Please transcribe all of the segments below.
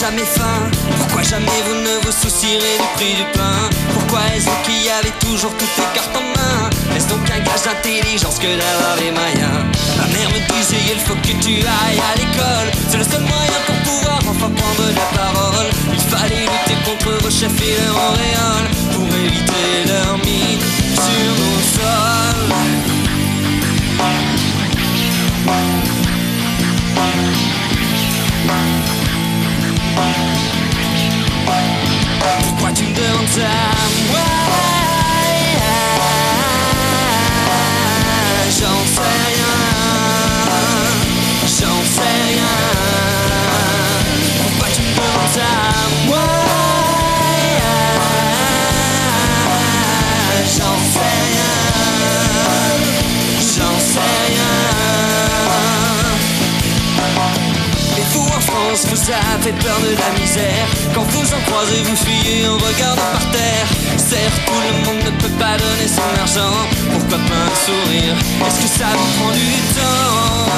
jamais faim. Pourquoi jamais vous ne vous soucierez du prix du pain? Pourquoi est-ce vous qui avez toujours toutes les cartes en main? Est-ce donc un gage d'intelligence que d'avoir les moyens? Ma mère me disait il faut que tu ailles à l'école. C'est le seul moyen pour pouvoir enfin prendre la parole. Il fallait lutter contre vos chefs et leur auréole Pour éviter avez peur de la misère. Quand vous en croisez, vous fuyez en regardant par terre. Certes, tout le monde ne peut pas donner son argent. Pourquoi pas un sourire? Est-ce que ça vous prend du temps?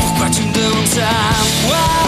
Pourquoi tu me demandes ça?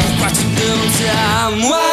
Pourquoi tu me demandes ça Moi